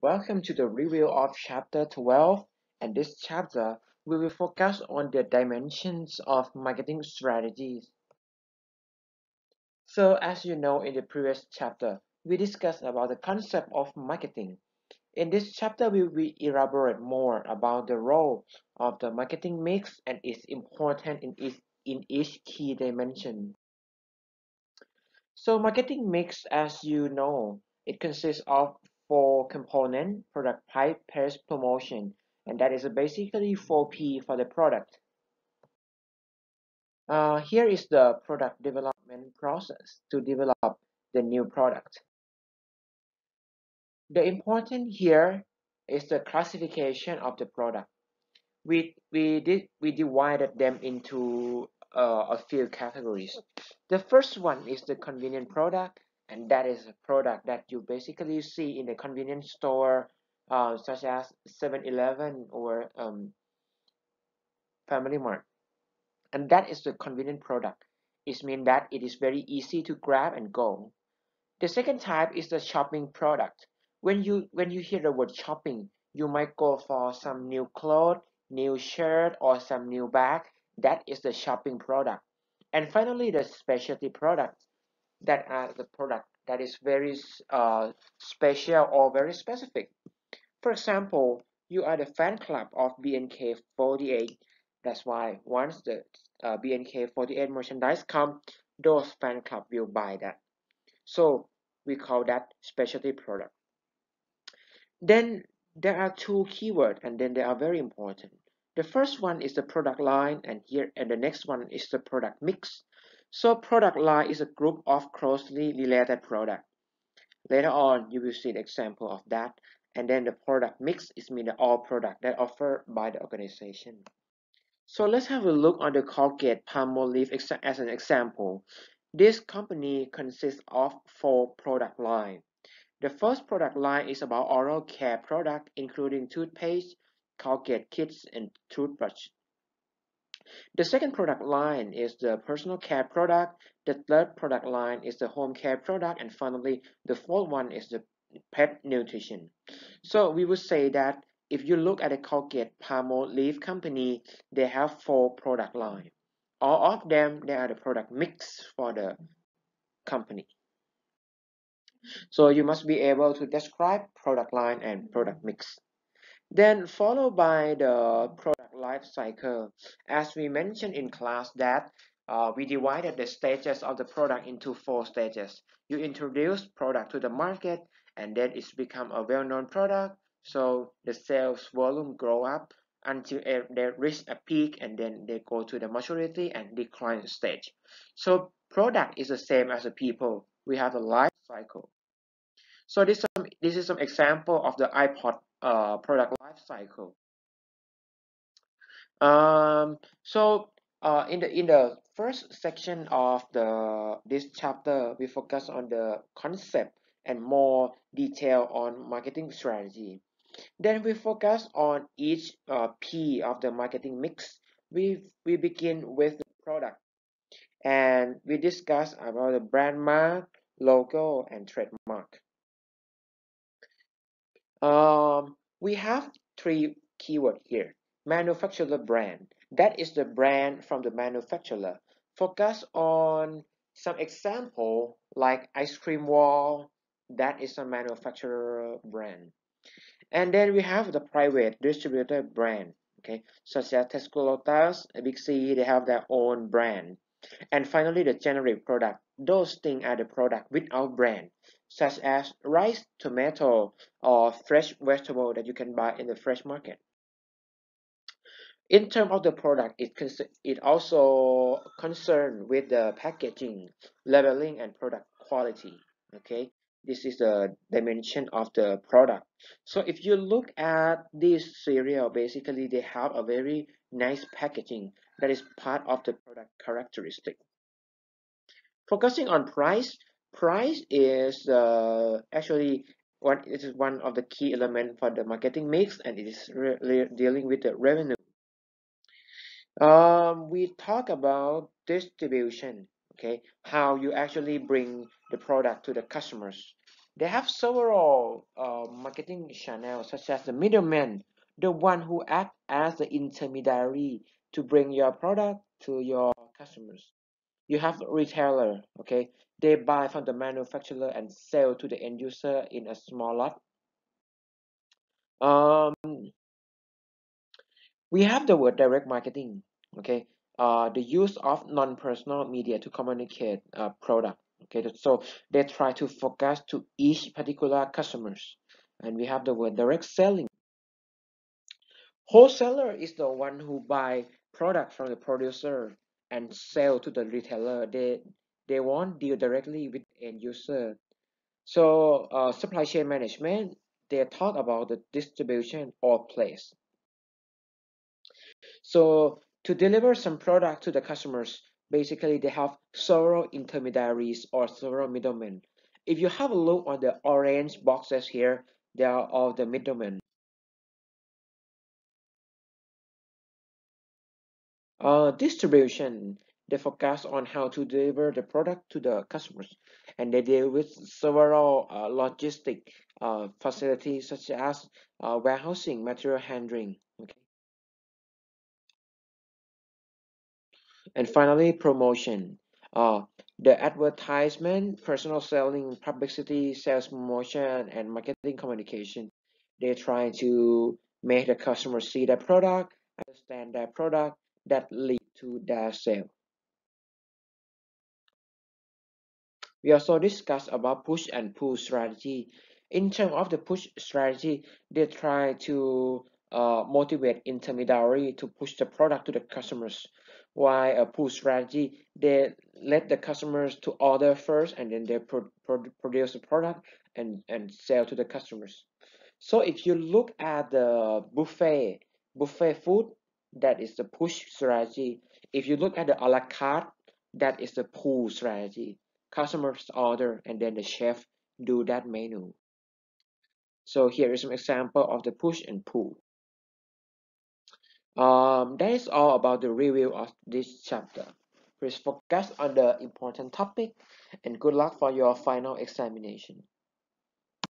Welcome to the review of chapter 12 and this chapter we will focus on the dimensions of marketing strategies. So as you know in the previous chapter we discussed about the concept of marketing. In this chapter we will elaborate more about the role of the marketing mix and its importance in each, in each key dimension. So marketing mix as you know it consists of four component product price price promotion and that is basically 4p for the product. Uh, here is the product development process to develop the new product. The important here is the classification of the product. We we did we divided them into uh, a few categories. The first one is the convenient product and that is a product that you basically see in the convenience store uh, such as 7-Eleven or um, Family Mart. And that is the convenient product. It means that it is very easy to grab and go. The second type is the shopping product. When you when you hear the word shopping you might go for some new clothes new shirt or some new bag. That is the shopping product. And finally the specialty products that are the product that is very uh, special or very specific. For example, you are the fan club of BNK48. That's why once the uh, BNK48 merchandise come, those fan club will buy that. So we call that specialty product. Then there are two keywords and then they are very important. The first one is the product line and here and the next one is the product mix. So product line is a group of closely related products. Later on, you will see an example of that. And then the product mix is mean all product that offered by the organization. So let's have a look on the Colgate Palmolive as an example. This company consists of four product line. The first product line is about oral care product, including toothpaste, Colgate Kids, and toothbrush. The second product line is the personal care product. The third product line is the home care product. And finally, the fourth one is the pet nutrition. So we would say that if you look at the Colgate Palmolive company, they have four product lines. All of them, they are the product mix for the company. So you must be able to describe product line and product mix. Then followed by the product life cycle. As we mentioned in class that uh, we divided the stages of the product into four stages. You introduce product to the market and then it's become a well-known product. So the sales volume grow up until they reach a peak and then they go to the maturity and decline stage. So product is the same as the people. We have a life cycle. So this, some, this is some example of the iPod uh, product life cycle. Um, so uh, in the in the first section of the this chapter, we focus on the concept and more detail on marketing strategy. Then we focus on each uh, P of the marketing mix. We we begin with the product, and we discuss about the brand mark, logo, and trademark. Um, we have three keyword here. Manufacturer brand. That is the brand from the manufacturer. Focus on some example like ice cream wall. That is a manufacturer brand. And then we have the private distributor brand. Okay, such as Tesco Lotus, Big C, they have their own brand. And finally, the generic product. Those things are the product without brand such as rice, tomato, or fresh vegetable that you can buy in the fresh market. In terms of the product, it, it also concerned with the packaging, labeling, and product quality. Okay, this is the dimension of the product. So if you look at this cereal, basically they have a very nice packaging that is part of the product characteristic. Focusing on price, price is uh, actually one it is one of the key element for the marketing mix and it is dealing with the revenue um, we talk about distribution okay how you actually bring the product to the customers they have several uh, marketing channels such as the middleman, the one who act as the intermediary to bring your product to your customers. You have retailer, okay? They buy from the manufacturer and sell to the end user in a small lot. Um, we have the word direct marketing, okay? Uh, the use of non-personal media to communicate a product, okay? So they try to focus to each particular customers. And we have the word direct selling. Wholesaler is the one who buy product from the producer and sell to the retailer. They they won't deal directly with end user. So uh, supply chain management, they talk about the distribution or place. So to deliver some product to the customers, basically they have several intermediaries or several middlemen. If you have a look on the orange boxes here, they are all the middlemen. Uh, distribution, they focus on how to deliver the product to the customers, and they deal with several uh, logistic uh, facilities such as uh, warehousing, material handling. And finally, promotion. Uh, the advertisement, personal selling, publicity, sales promotion, and marketing communication. They're trying to make the customer see the product, understand their product, that lead to their sale. We also discussed about push and pull strategy. In terms of the push strategy, they try to uh, motivate intermediary to push the product to the customers. While a pull strategy, they let the customers to order first and then they pro pro produce the product and, and sell to the customers. So if you look at the buffet, buffet food, that is the push strategy. If you look at the a la carte, that is the pull strategy. Customers order and then the chef do that menu. So here is an example of the push and pull. Um, that is all about the review of this chapter. Please focus on the important topic and good luck for your final examination.